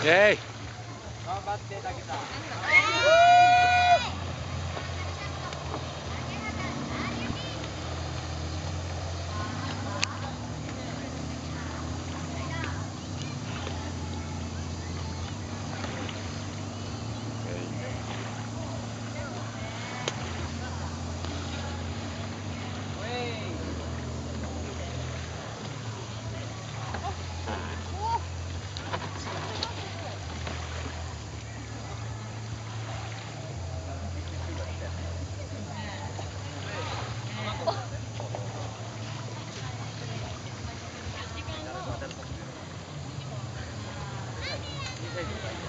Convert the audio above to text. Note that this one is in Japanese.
イェイ頑張って、竹さん。Thank you.